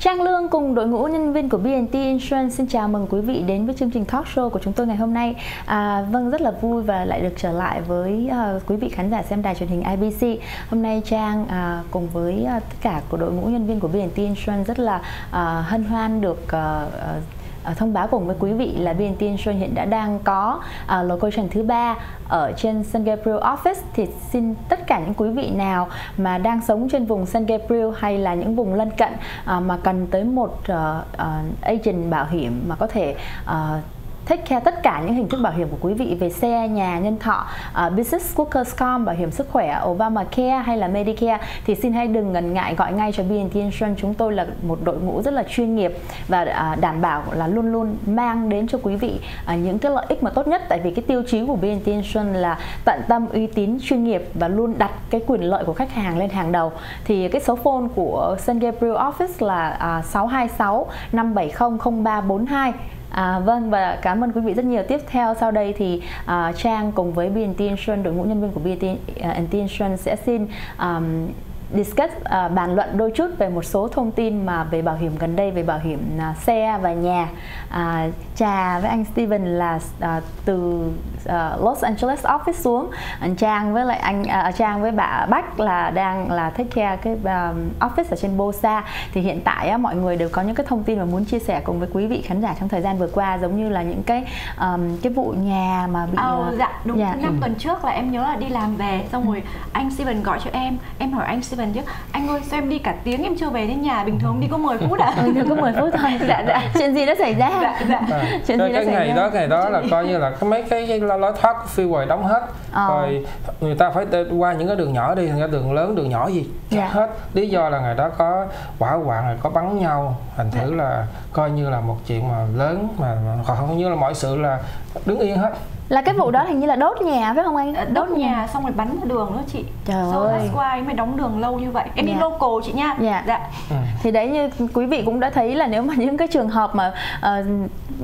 Trang Lương cùng đội ngũ nhân viên của BNT Insurance xin chào mừng quý vị đến với chương trình talk show của chúng tôi ngày hôm nay. À, vâng rất là vui và lại được trở lại với uh, quý vị khán giả xem đài truyền hình IBC. Hôm nay Trang uh, cùng với uh, tất cả của đội ngũ nhân viên của BNT Insurance rất là uh, hân hoan được uh, uh, Ờ, thông báo cùng với quý vị là BNT Insurance hiện đã đang có uh, location thứ ba ở trên San Gabriel Office. Thì xin tất cả những quý vị nào mà đang sống trên vùng San Gabriel hay là những vùng lân cận uh, mà cần tới một uh, uh, agent bảo hiểm mà có thể uh, take care tất cả những hình thức bảo hiểm của quý vị về xe, nhà, nhân thọ, uh, business workers.com, bảo hiểm sức khỏe, Obamacare hay là Medicare thì xin hãy đừng ngần ngại gọi ngay cho BNT Insurance. Chúng tôi là một đội ngũ rất là chuyên nghiệp và uh, đảm bảo là luôn luôn mang đến cho quý vị uh, những cái lợi ích mà tốt nhất tại vì cái tiêu chí của BNT Insurance là tận tâm, uy tín, chuyên nghiệp và luôn đặt cái quyền lợi của khách hàng lên hàng đầu. Thì cái số phone của San Gabriel Office là uh, 626 570 0342 À, vâng và cảm ơn quý vị rất nhiều. Tiếp theo sau đây thì uh, Trang cùng với BNT Insurance đội ngũ nhân viên của BNT, uh, à, Insurance sẽ xin um, discuss uh, bàn luận đôi chút về một số thông tin mà về bảo hiểm gần đây về bảo hiểm uh, xe và nhà. Uh, Trà với anh Steven là uh, từ uh, Los Angeles office xuống. Anh Trang với lại anh uh, Trang với bà Bách là đang là take care cái um, office ở trên Bosa. Thì hiện tại uh, mọi người đều có những cái thông tin mà muốn chia sẻ cùng với quý vị khán giả trong thời gian vừa qua giống như là những cái um, cái vụ nhà mà bị oh, dạ đúng yeah. năm ừ. tuần trước là em nhớ là đi làm về xong rồi anh Steven gọi cho em em hỏi anh Steven chứ. Anh ơi sao em đi cả tiếng em chưa về đến nhà? Bình thường đi có 10 phút à? Ừ, có 10 phút thôi. Dạ dạ. Chuyện gì đã xảy ra? Dạ, dạ. À, chuyện gì đã cái ngày ra? đó ngày đó là coi như là cái mấy cái, lối thoát của freeway đóng hết. Ờ. rồi người ta phải qua những cái đường nhỏ đi thành ra đường lớn đường nhỏ gì dạ. hết. Lý do là ngày đó có quả hoạn rồi có bắn nhau. Thành thử là coi như là một chuyện mà lớn mà hầu như là mọi sự là đứng yên hết là cái vụ đó hình như là đốt nhà phải không anh đốt, đốt nhà, nhà xong rồi bắn vào đường đó chị trời so ơi why mới đóng đường lâu như vậy em yeah. đi dạ. local chị nha dạ, dạ. Ừ. thì đấy như quý vị cũng đã thấy là nếu mà những cái trường hợp mà uh,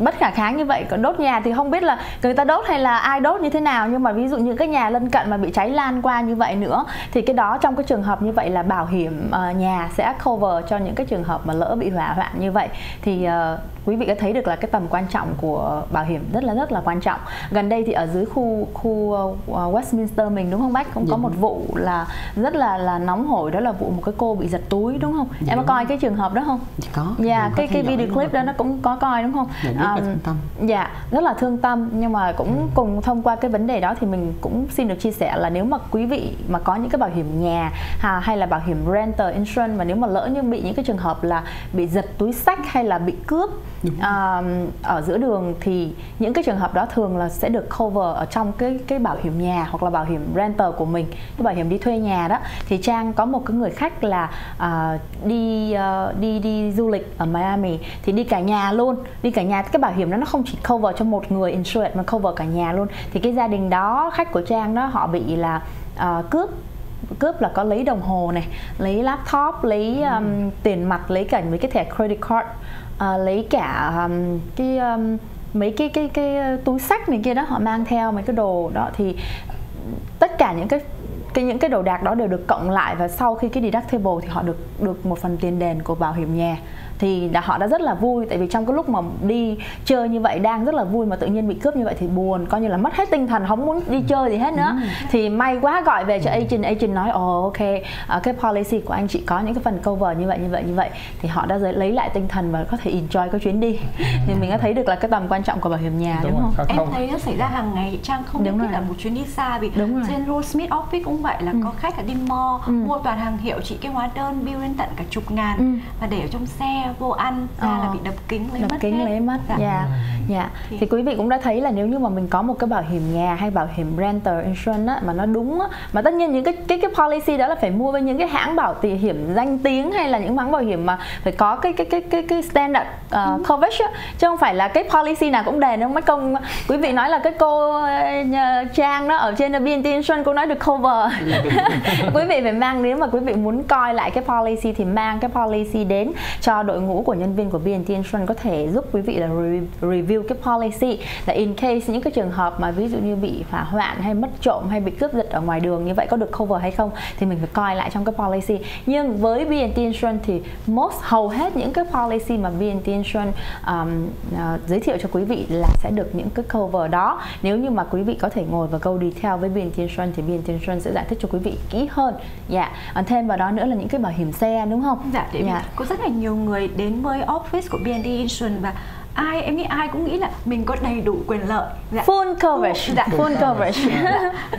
bất khả kháng như vậy còn đốt nhà thì không biết là người ta đốt hay là ai đốt như thế nào nhưng mà ví dụ những cái nhà lân cận mà bị cháy lan qua như vậy nữa thì cái đó trong cái trường hợp như vậy là bảo hiểm uh, nhà sẽ cover cho những cái trường hợp mà lỡ bị hỏa hoạn như vậy thì uh, quý vị có thấy được là cái tầm quan trọng của bảo hiểm rất là rất là quan trọng. Gần đây thì ở dưới khu khu uh, Westminster mình đúng không bác? Cũng dạ. có một vụ là rất là là nóng hổi đó là vụ một cái cô bị giật túi đúng không? Dạ, em có coi cái trường hợp đó không? Dạ, có. Dạ cái cái video clip đó nó cũng có coi đúng không? Dạ, rất um, dạ rất là thương tâm. Nhưng mà cũng ừ. cùng thông qua cái vấn đề đó thì mình cũng xin được chia sẻ là nếu mà quý vị mà có những cái bảo hiểm nhà ha, hay là bảo hiểm renter insurance mà nếu mà lỡ như bị những cái trường hợp là bị giật túi sách hay là bị cướp à, ở giữa đường thì những cái trường hợp đó thường là sẽ được cover ở trong cái cái bảo hiểm nhà hoặc là bảo hiểm renter của mình. Cái bảo hiểm đi thuê nhà đó thì trang có một cái người khách là à, đi uh, đi đi du lịch ở Miami thì đi cả nhà luôn. Đi cả nhà cái bảo hiểm đó nó không chỉ cover cho một người insured mà cover cả nhà luôn. Thì cái gia đình đó khách của trang đó họ bị là à, cướp cướp là có lấy đồng hồ này lấy laptop lấy um, tiền mặt lấy cả mấy cái thẻ credit card uh, lấy cả um, cái um, mấy cái cái cái ờ, túi sách này kia đó họ mang theo mấy cái đồ đó. Thì tất cả những cái cái những cái đồ đạc đó đều được cộng lại và sau khi cái deductible thì họ được được một phần tiền đền của bảo hiểm nhà thì đã, họ đã rất là vui tại vì trong cái lúc mà đi chơi như vậy đang rất là vui mà tự nhiên bị cướp như vậy thì buồn coi như là mất hết tinh thần không muốn đi chơi gì hết nữa ừ. thì may quá gọi về cho agent agent nói ồ oh, ok uh, cái policy của anh chị có những cái phần cover như vậy như vậy như vậy thì họ đã lấy lại tinh thần và có thể enjoy cái chuyến đi thì mình đã thấy được là cái tầm quan trọng của bảo hiểm nhà đúng, đúng không? em thấy nó xảy ra hàng ngày trang không đúng biết là một chuyến đi xa vì đúng rồi. trên Road Smith office cũng vậy là ừ. có khách ở đi mall ừ. mua toàn hàng hiệu chị cái hóa đơn bill lên tận cả chục ngàn ừ. và để ở trong xe vô ăn ra ờ, là bị đập kính lấy đập mất kính hết. lấy mất dạ dạ, dạ. Thì... thì quý vị cũng đã thấy là nếu như mà mình có một cái bảo hiểm nhà hay bảo hiểm renter insurance á, mà nó đúng á, mà tất nhiên những cái cái cái policy đó là phải mua với những cái hãng bảo hiểm danh tiếng hay là những hãng bảo hiểm mà phải có cái cái cái cái cái standard uh, ừ. coverage á, chứ không phải là cái policy nào cũng đền không mấy công quý vị nói là cái cô uh, trang đó ở trên BNT insurance cũng nói được cover quý vị phải mang nếu mà quý vị muốn coi lại cái policy thì mang cái policy đến cho đội ngũ của nhân viên của BNT Insurance có thể giúp quý vị là review cái policy là in case những cái trường hợp mà ví dụ như bị hỏa hoạn hay mất trộm hay bị cướp giật ở ngoài đường như vậy có được cover hay không thì mình phải coi lại trong cái policy nhưng với BNT Insurance thì most hầu hết những cái policy mà BNT Insurance um, uh, giới thiệu cho quý vị là sẽ được những cái cover đó nếu như mà quý vị có thể ngồi và câu detail với BNT Insurance thì BNT Insurance sẽ giải thích cho quý vị kỹ hơn dạ yeah. thêm vào đó nữa là những cái bảo hiểm xe đúng không dạ để yeah. có rất là nhiều người đến với office của BNT Insurance và ai em nghĩ ai cũng nghĩ là mình có đầy đủ quyền lợi dạ. full coverage dạ. full coverage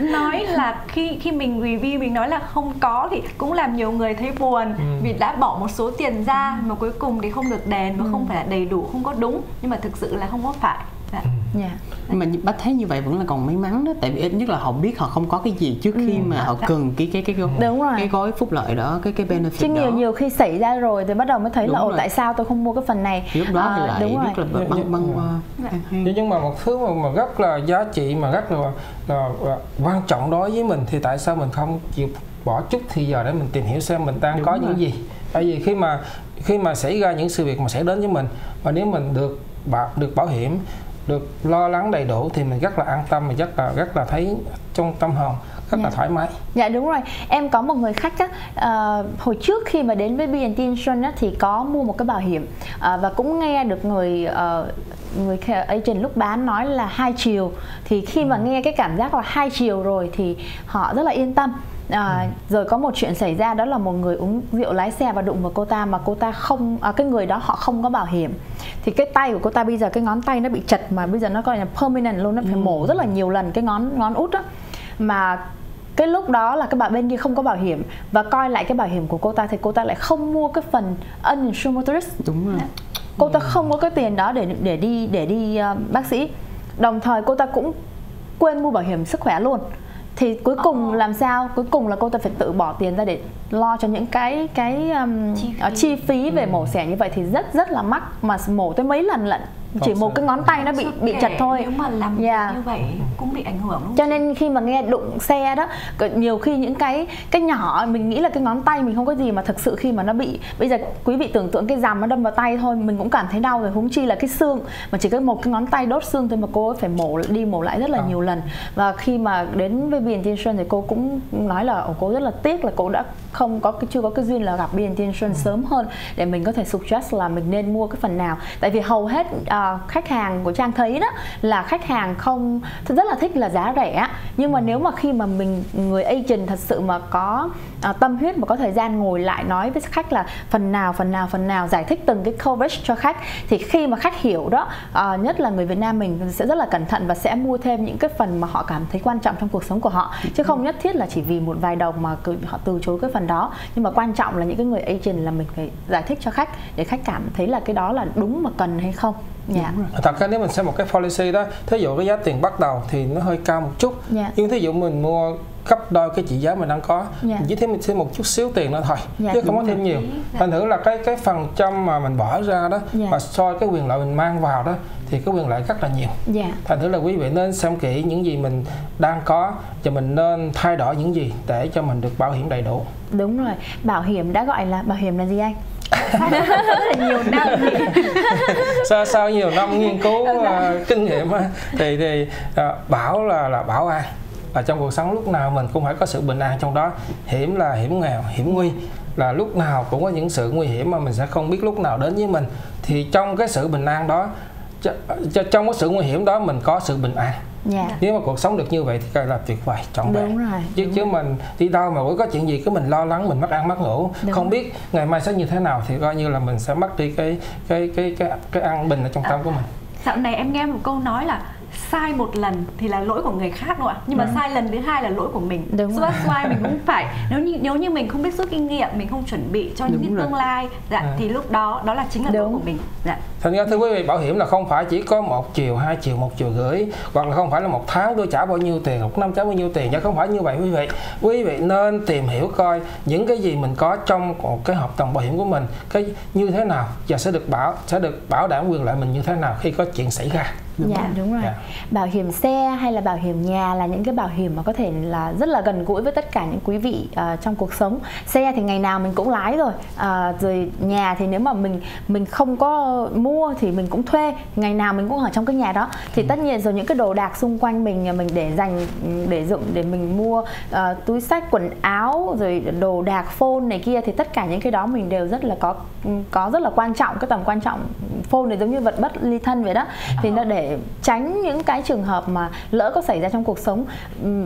nói là khi khi mình review mình nói là không có thì cũng làm nhiều người thấy buồn ừ. vì đã bỏ một số tiền ra mà cuối cùng thì không được đền và ừ. không phải là đầy đủ không có đúng nhưng mà thực sự là không có phải dạ. Yeah. Dạ. nhưng mà bác thấy như vậy vẫn là còn may mắn đó tại vì ít nhất là họ biết họ không có cái gì trước khi ừ. mà họ dạ. cần cái cái cái cái, Đúng rồi. cái gói phúc lợi đó cái cái benefit chứ nhiều nhiều khi xảy ra rồi thì bắt đầu mới thấy đúng là ồ tại sao tôi không mua cái phần này lúc đó à, thì lại đúng rất là băng băng uh, nhưng mà một thứ mà, mà rất là giá trị mà rất là, là, là quan trọng đối với mình thì tại sao mình không chịu bỏ chút thì giờ để mình tìm hiểu xem mình đang đúng có rồi. những gì tại vì khi mà khi mà xảy ra những sự việc mà xảy đến với mình và nếu mình được bảo được bảo hiểm được lo lắng đầy đủ thì mình rất là an tâm mình rất là rất là thấy trong tâm hồn rất dạ. là thoải mái. Dạ đúng rồi. Em có một người khách á, uh, hồi trước khi mà đến với BNT Insurance á, thì có mua một cái bảo hiểm uh, và cũng nghe được người uh, người agent lúc bán nói là hai chiều thì khi mà ừ. nghe cái cảm giác là hai chiều rồi thì họ rất là yên tâm à, ừ. rồi có một chuyện xảy ra đó là một người uống rượu lái xe và đụng vào cô ta mà cô ta không à, cái người đó họ không có bảo hiểm. Thì cái tay của cô ta bây giờ cái ngón tay nó bị chật mà bây giờ nó gọi là permanent luôn nó phải ừ. mổ rất là nhiều lần cái ngón ngón út đó mà cái lúc đó là cái bà bên kia không có bảo hiểm và coi lại cái bảo hiểm của cô ta thì cô ta lại không mua cái phần uninsured motorist. Đúng rồi. Cô ta không có cái tiền đó để để đi để đi uh, bác sĩ. Đồng thời cô ta cũng quên mua bảo hiểm sức khỏe luôn thì cuối cùng làm sao cuối cùng là cô ta phải tự bỏ tiền ra để lo cho những cái cái um, chi, phí. chi phí về ừ. mổ xẻ như vậy thì rất rất là mắc mà mổ tới mấy lần lận chỉ một cái ngón tay nó bị bị chật thôi nếu mà làm yeah. Dạ. như vậy cũng bị ảnh hưởng cho nên khi mà nghe đụng xe đó nhiều khi những cái cái nhỏ mình nghĩ là cái ngón tay mình không có gì mà thực sự khi mà nó bị bây giờ quý vị tưởng tượng cái rằm nó đâm vào tay thôi mình cũng cảm thấy đau rồi huống chi là cái xương mà chỉ có một cái ngón tay đốt xương thôi mà cô ấy phải mổ đi mổ lại rất là à. nhiều lần và khi mà đến với BNT Insurance thì cô cũng nói là cô rất là tiếc là cô đã không có chưa có cái duyên là gặp BNT Insurance ừ. sớm hơn để mình có thể suggest là mình nên mua cái phần nào. Tại vì hầu hết uh, khách hàng của trang thấy đó là khách hàng không rất là thích là giá rẻ nhưng mà nếu mà khi mà mình người agent thật sự mà có uh, tâm huyết và có thời gian ngồi lại nói với khách là phần nào phần nào phần nào giải thích từng cái coverage cho khách thì khi mà khách hiểu đó uh, nhất là người Việt Nam mình sẽ rất là cẩn thận và sẽ mua thêm những cái phần mà họ cảm thấy quan trọng trong cuộc sống của họ. Chứ không nhất thiết là chỉ vì một vài đồng mà họ từ chối cái phần đó nhưng mà quan trọng là những cái người agent là mình phải giải thích cho khách để khách cảm thấy là cái đó là đúng mà cần hay không Dạ. Thật ra nếu mình xem một cái policy đó, thí dụ cái giá tiền bắt đầu thì nó hơi cao một chút. Dạ. Nhưng thí dụ mình mua gấp đôi cái trị giá mình đang có, dạ. chỉ thêm mình thêm một chút xíu tiền nữa thôi, dạ, chứ không có thêm nhiều. Thành thử là cái cái phần trăm mà mình bỏ ra đó và soi cái quyền lợi mình mang vào đó thì cái quyền lợi rất là nhiều. Dạ. Thành thử là quý vị nên xem kỹ những gì mình đang có và mình nên thay đổi những gì để cho mình được bảo hiểm đầy đủ. Đúng rồi, bảo hiểm đã gọi là bảo hiểm là gì anh? rất là nhiều năm. Sau sau nhiều năm nghiên cứu uh, kinh nghiệm uh, thì thì uh, bảo là là bảo an. Là trong cuộc sống lúc nào mình cũng phải có sự bình an trong đó. Hiểm là hiểm nghèo hiểm nguy. Là lúc nào cũng có những sự nguy hiểm mà mình sẽ không biết lúc nào đến với mình. Thì trong cái sự bình an đó trong cái sự nguy hiểm đó mình có sự bình an yeah. Dạ. nếu mà cuộc sống được như vậy thì coi là tuyệt vời trọn vẹn chứ đúng chứ rồi. mình đi đâu mà có chuyện gì cứ mình lo lắng mình mất ăn mất ngủ đúng không biết ngày mai sẽ như thế nào thì coi như là mình sẽ mất đi cái cái cái cái cái an bình ở trong à, tâm của mình dạo này em nghe một câu nói là sai một lần thì là lỗi của người khác đúng không ạ nhưng mà ừ. sai lần thứ hai là lỗi của mình đúng so that's why mình cũng phải nếu như nếu như mình không biết rút kinh nghiệm mình không chuẩn bị cho những tương lai dạ, à. thì lúc đó đó là chính là đúng. lỗi của mình dạ thành ra thưa quý vị bảo hiểm là không phải chỉ có một chiều hai chiều một chiều gửi hoặc là không phải là một tháng tôi trả bao nhiêu tiền một năm trả bao nhiêu tiền chứ không phải như vậy quý vị. Quý vị nên tìm hiểu coi những cái gì mình có trong một cái hợp đồng bảo hiểm của mình cái như thế nào và sẽ được bảo sẽ được bảo đảm quyền lợi mình như thế nào khi có chuyện xảy ra. Đúng dạ đúng rồi. Dạ. bảo hiểm xe hay là bảo hiểm nhà là những cái bảo hiểm mà có thể là rất là gần gũi với tất cả những quý vị uh, trong cuộc sống. Xe thì ngày nào mình cũng lái rồi uh, rồi nhà thì nếu mà mình mình không có mua thì mình cũng thuê ngày nào mình cũng ở trong cái nhà đó. Thì ừ. tất nhiên rồi những cái đồ đạc xung quanh mình mình để dành để dụng để mình mua uh, túi sách quần áo rồi đồ đạc phone này kia thì tất cả những cái đó mình đều rất là có có rất là quan trọng cái tầm quan trọng. Phone này giống như vật bất ly thân vậy đó. Thì nó để tránh những cái trường hợp mà lỡ có xảy ra trong cuộc sống.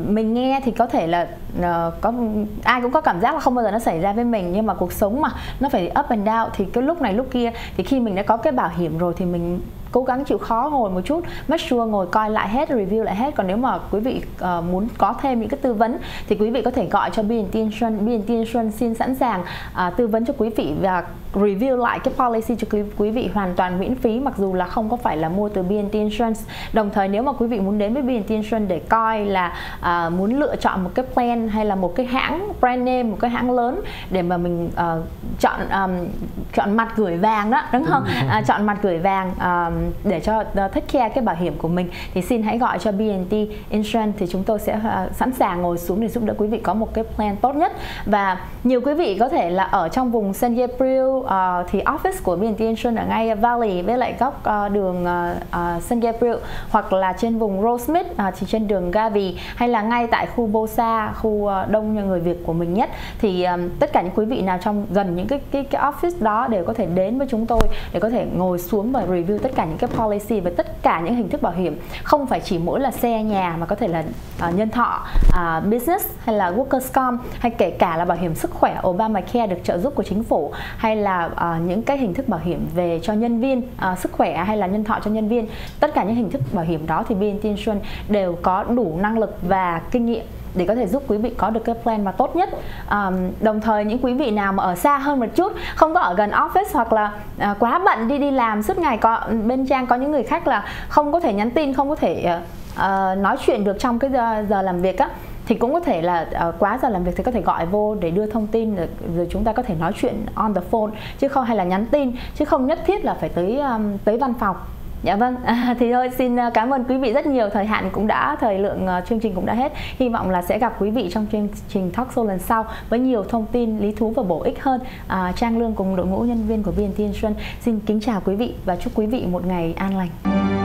Mình nghe thì có thể là uh, có ai cũng có cảm giác là không bao giờ nó xảy ra với mình nhưng mà cuộc sống mà nó phải up and down thì cái lúc này lúc kia thì khi mình đã có cái bảo bảo hiểm rồi thì mình cố gắng chịu khó ngồi một chút make sure ngồi coi lại hết review lại hết. Còn nếu mà quý vị uh, muốn có thêm những cái tư vấn thì quý vị có thể gọi cho BNT Insurance BNT Insurance xin sẵn sàng uh, tư vấn cho quý vị và review lại cái policy cho quý, quý vị hoàn toàn miễn phí mặc dù là không có phải là mua từ BNT Insurance. Đồng thời nếu mà quý vị muốn đến với BNT Insurance để coi là uh, muốn lựa chọn một cái plan hay là một cái hãng brand name một cái hãng lớn để mà mình uh, chọn um, chọn mặt gửi vàng đó đúng không? Uh, chọn mặt gửi vàng um, để cho uh, take care cái bảo hiểm của mình thì xin hãy gọi cho BNT Insurance thì chúng tôi sẽ uh, sẵn sàng ngồi xuống để giúp đỡ quý vị có một cái plan tốt nhất. Và nhiều quý vị có thể là ở trong vùng San Gabriel uh, thì office của BNT Insurance ở ngay Valley với lại góc uh, đường uh, uh, San Gabriel hoặc là trên vùng Rosemead uh, thì trên đường Gavi hay là ngay tại khu Bosa khu uh, đông người Việt của mình nhất. Thì um, tất cả những quý vị nào trong gần những cái cái cái office đó đều có thể đến với chúng tôi để có thể ngồi xuống và review tất cả những cái policy và tất cả những hình thức bảo hiểm. Không phải chỉ mỗi là xe nhà mà có thể là uh, nhân thọ uh, business hay là workers comp hay kể cả là bảo hiểm sức khỏe Obamacare được trợ giúp của chính phủ hay là uh, những cái hình thức bảo hiểm về cho nhân viên uh, sức khỏe hay là nhân thọ cho nhân viên. Tất cả những hình thức bảo hiểm đó thì BNT Insurance đều có đủ năng lực và kinh nghiệm để có thể giúp quý vị có được cái plan mà tốt nhất. Um, đồng thời những quý vị nào mà ở xa hơn một chút không có ở gần office hoặc là uh, quá bận đi đi làm suốt ngày có bên trang có những người khách là không có thể nhắn tin không có thể uh, nói chuyện được trong cái giờ, giờ làm việc á thì cũng có thể là uh, quá giờ làm việc thì có thể gọi vô để đưa thông tin rồi, rồi chúng ta có thể nói chuyện on the phone chứ không hay là nhắn tin chứ không nhất thiết là phải tới um, tới văn phòng. Dạ vâng, à, thì thôi xin à, cảm ơn quý vị rất nhiều. Thời hạn cũng đã, thời lượng uh, chương trình cũng đã hết. Hy vọng là sẽ gặp quý vị trong chương trình Talk Show lần sau với nhiều thông tin lý thú và bổ ích hơn. À, Trang Lương cùng đội ngũ nhân viên của VNT Xuân xin kính chào quý vị và chúc quý vị một ngày an lành.